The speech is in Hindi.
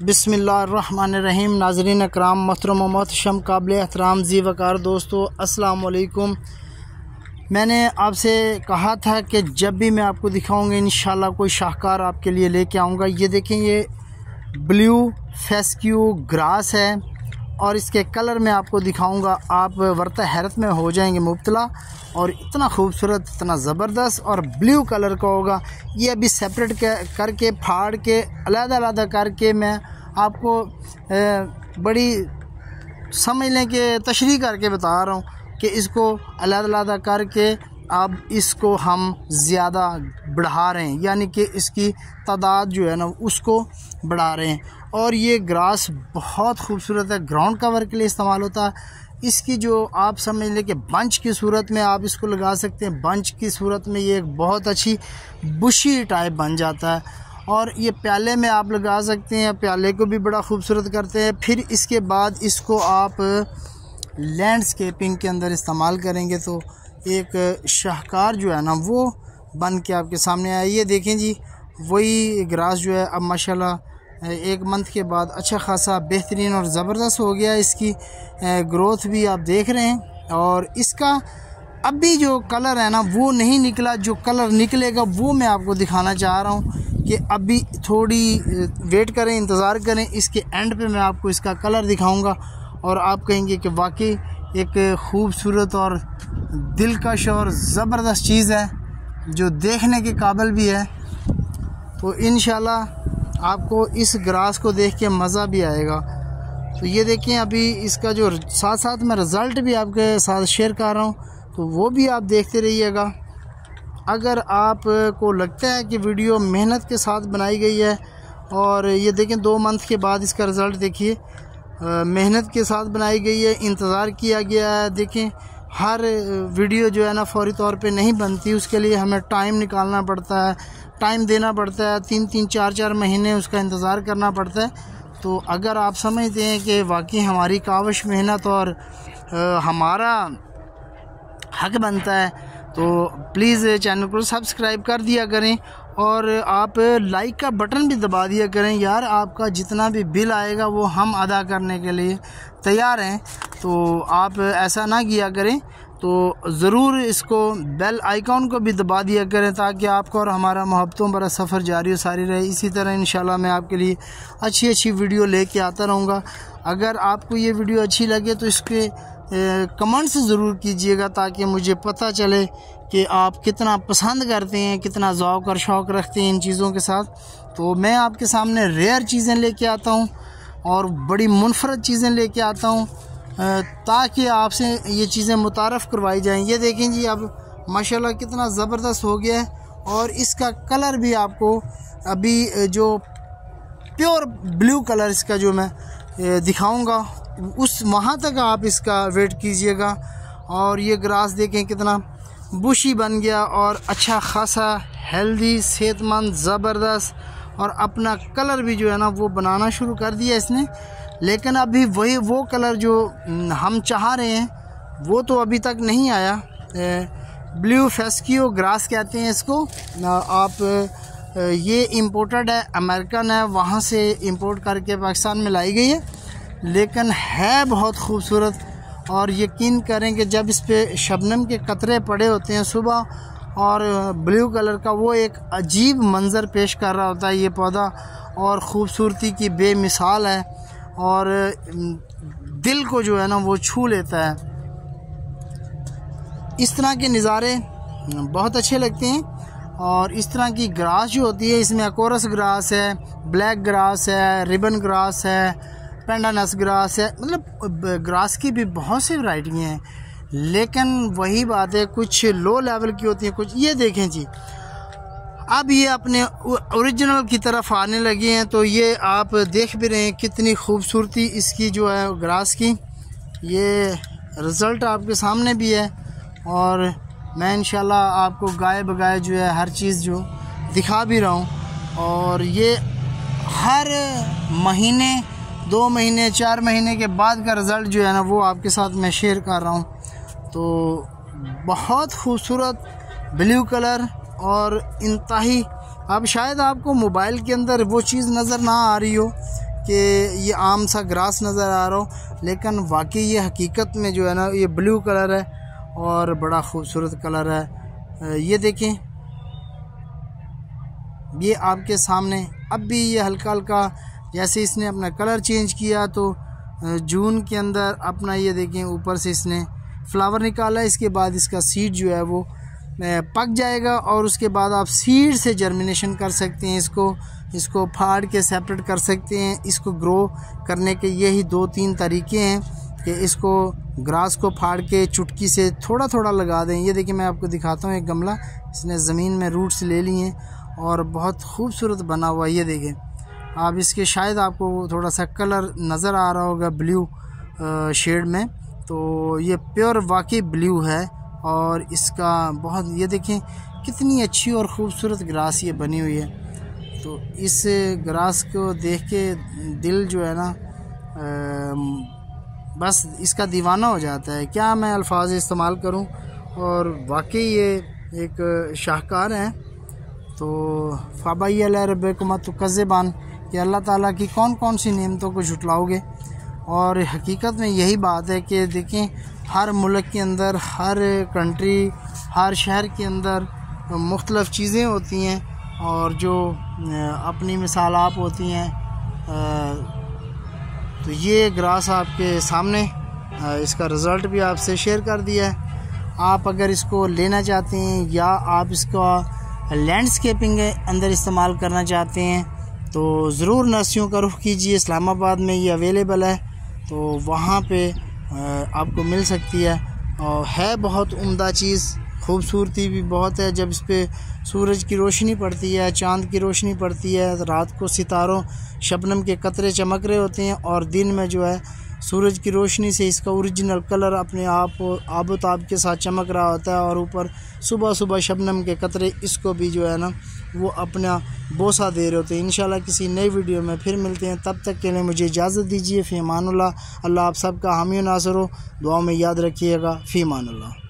बिसमीम नाजरीन अकराम मोहतरम शम काबिल एहतराम, जी वकार दोस्तों अस्सलाम वालेकुम मैंने आपसे कहा था कि जब भी मैं आपको दिखाऊँगा इन कोई शाहकार आपके लिए लेके आऊँगा। ये देखें, ये ब्लू फेस्क्यू ग्रास है। और इसके कलर में आपको दिखाऊँगा। आप वर्ता हैरत में हो जाएँगे मुबतला। और इतना खूबसूरत, इतना ज़बरदस्त और ब्लू कलर का होगा। ये अभी सेपरेट करके, फाड़ के, अलग-अलग करके मैं आपको बड़ी समझ लें कि तशरी करके बता रहा हूँ कि इसको अलग-अलग करके अब इसको हम ज़्यादा बढ़ा रहे हैं, यानी कि इसकी तादाद जो है ना, उसको बढ़ा रहे हैं। और ये ग्रास बहुत खूबसूरत है ग्राउंड कवर के लिए इस्तेमाल होता है। इसकी जो आप समझ लें कि बंच की सूरत में आप इसको लगा सकते हैं। बंच की सूरत में ये एक बहुत अच्छी बुशी टाइप बन जाता है। और ये प्याले में आप लगा सकते हैं, प्याले को भी बड़ा खूबसूरत करते हैं। फिर इसके बाद इसको आप लैंडस्केपिंग के अंदर इस्तेमाल करेंगे तो एक शाहकार जो है ना, वो बन के आपके सामने आया। ये देखें जी, वही ग्रास जो है, अब माशाल्लाह, एक मंथ के बाद अच्छा खासा बेहतरीन और ज़बरदस्त हो गया। इसकी ग्रोथ भी आप देख रहे हैं और इसका अभी जो कलर है ना, वो नहीं निकला। जो कलर निकलेगा, वो मैं आपको दिखाना चाह रहा हूँ कि अभी थोड़ी वेट करें, इंतज़ार करें। इसके एंड पे मैं आपको इसका कलर दिखाऊँगा और आप कहेंगे कि वाकई एक खूबसूरत और दिलकश और ज़बरदस्त चीज़ है, जो देखने के काबिल भी है। तो इन आपको इस ग्रास को देख के मज़ा भी आएगा। तो ये देखें अभी इसका जो साथ साथ मैं रिज़ल्ट भी आपके साथ शेयर कर रहा हूँ तो वो भी आप देखते रहिएगा। अगर आप को लगता है कि वीडियो मेहनत के साथ बनाई गई है, और ये देखें, दो मंथ के बाद इसका रिज़ल्ट देखिए। मेहनत के साथ बनाई गई है, इंतज़ार किया गया है, देखें। हर वीडियो जो है ना फौरी तौर पे नहीं बनती, उसके लिए हमें टाइम निकालना पड़ता है टाइम देना पड़ता है, तीन तीन, चार चार महीने उसका इंतज़ार करना पड़ता है। तो अगर आप समझते हैं कि वाकई हमारी कावश मेहनत और हमारा हक बनता है तो प्लीज़ चैनल को सब्सक्राइब कर दिया करें और आप लाइक का बटन भी दबा दिया करें। यार, आपका जितना भी बिल आएगा वो हम अदा करने के लिए तैयार हैं। तो आप ऐसा ना किया करें तो ज़रूर इसको बेल आइकॉन को भी दबा दिया करें ताकि आपको और हमारा मोहब्बतों भरा सफ़र जारी और सारी रहे। इसी तरह इन मैं आपके लिए अच्छी अच्छी वीडियो लेके आता रहूँगा। अगर आपको ये वीडियो अच्छी लगे तो इसके कमेंट्स ज़रूर कीजिएगा ताकि मुझे पता चले कि आप कितना पसंद करते हैं, कितना ज़ौक और शौक़ रखते हैं इन चीज़ों के साथ। तो मैं आपके सामने रेयर चीज़ें लेके आता हूँ और बड़ी मुनफरद चीज़ें लेके आता हूँ। ताकि आपसे ये चीज़ें मुतारफ़ करवाई जाएँ। ये देखें जी, अब माशाल्लाह कितना ज़बरदस्त हो गया है और इसका कलर भी आपको अभी जो प्योर ब्लू कलर इसका जो मैं दिखाऊँगा, उस, वहाँ तक आप इसका वेट कीजिएगा। और ये ग्रास देखें कितना बुशी बन गया और अच्छा खासा हेल्दी, सेहतमंद, ज़बरदस्त और अपना कलर भी जो है ना, वो बनाना शुरू कर दिया इसने। लेकिन अभी वही वो कलर जो हम चाह रहे हैं, वो तो अभी तक नहीं आया। ब्लू फेस्कियो ग्रास कहते हैं इसको। आप ये इम्पोर्टेड है अमेरिकन है, वहाँ से इम्पोर्ट करके पाकिस्तान में लाई गई है। लेकिन है बहुत खूबसूरत और यकीन करें कि जब इस पर शबनम के कतरे पड़े होते हैं सुबह और ब्लू कलर का वो एक अजीब मंज़र पेश कर रहा होता है ये पौधा और ख़ूबसूरती की बेमिसाल है। और दिल को जो है ना वो छू लेता है। इस तरह के नज़ारे बहुत अच्छे लगते हैं और इस तरह की ग्रास जो होती है, इसमें अकोरस ग्रास है, ब्लैक ग्रास है, रिबन ग्रास है, पेंडानस ग्रास है मतलब ग्रास की भी बहुत सी वैरायटी हैं। लेकिन वही बात है, कुछ लो लेवल की होती हैं, कुछ, ये देखें जी अब ये अपने ओरिजिनल की तरफ़ आने लगे हैं तो ये आप देख भी रहे हैं कितनी खूबसूरती इसकी जो है ग्रास की। ये रिज़ल्ट आपके सामने भी है और मैं इंशाल्लाह आपको गाय बगाए जो है हर चीज़ जो दिखा भी रहा हूँ। और ये हर महीने, दो महीने, चार महीने के बाद का रिज़ल्ट जो है ना, वो आपके साथ मैं शेयर कर रहा हूँ। तो बहुत खूबसूरत ब्लू कलर और इंतही। अब शायद आपको मोबाइल के अंदर वो चीज़ नज़र ना आ रही हो कि ये आम सा ग्रास नज़र आ रहा हो, लेकिन वाकई ये हकीकत में जो है ना, ये ब्लू कलर है और बड़ा खूबसूरत कलर है। ये देखें। ये आपके सामने। अब भी ये हल्का हल्का जैसे इसने अपना कलर चेंज किया तो जून के अंदर अपना ये देखें, ऊपर से इसने फ्लावर निकाला, इसके बाद इसका सीड जो है वो पक जाएगा और उसके बाद आप सीड से जर्मिनेशन कर सकते हैं इसको। इसको फाड़ के सेपरेट कर सकते हैं। इसको ग्रो करने के यही दो तीन तरीके हैं कि इसको ग्रास को फाड़ के चुटकी से थोड़ा थोड़ा लगा दें। ये देखिए मैं आपको दिखाता हूँ एक गमला। इसने ज़मीन में रूट्स ले लिए हैं और बहुत खूबसूरत बना हुआ ये देखें आप इसके शायद आपको थोड़ा सा कलर नज़र आ रहा होगा ब्लू शेड में। तो ये प्योर वाकई ब्लू है। और इसका बहुत ये देखें कितनी अच्छी और ख़ूबसूरत ग्रास ये बनी हुई है। तो इस ग्रास को देख के दिल जो है ना आ, बस इसका दीवाना हो जाता है। क्या मैं अल्फाज इस्तेमाल करूँ? और वाकई ये एक शाहकार हैं। तो फ़ाबाई रबकुमत कज़बान कि अल्लाह ताला की कौन कौन सी नियमतों को झुटलाओगे? और हकीकत में यही बात है कि देखें हर मुल्क के अंदर, हर कंट्री हर शहर के अंदर मुख्तलफ़ चीज़ें होती हैं और जो अपनी मिसाल आप होती हैं तो ये ग्रास आपके सामने इसका रिज़ल्ट भी आपसे शेयर कर दिया है। आप अगर इसको लेना चाहते हैं या आप इसका लैंडस्केपिंग अंदर इस्तेमाल करना चाहते हैं तो ज़रूर नर्सियों का रुख कीजिए, इस्लामाबाद में ये अवेलेबल है तो वहाँ पे आपको मिल सकती है। और है बहुत उम्दा चीज़, खूबसूरती भी बहुत है। जब इस पर सूरज की रोशनी पड़ती है, चाँद की रोशनी पड़ती है, रात को सितारों शबनम के कतरे चमक रहे होते हैं और दिन में जो है सूरज की रोशनी से इसका ओरिजिनल कलर अपने आप, आबोताब के साथ चमक रहा होता है और ऊपर सुबह सुबह शबनम के कतरे इसको भी जो है ना, वो अपना बोसा दे रहे होते हैं। इन किसी नई वीडियो में फिर मिलते हैं। तब तक के लिए मुझे इजाज़त दीजिए। फ़ीमानुल्लाह अल्लाह आप सबका हामी नासर हो। दुआ में याद रखिएगा। फ़ीमानुल्लाह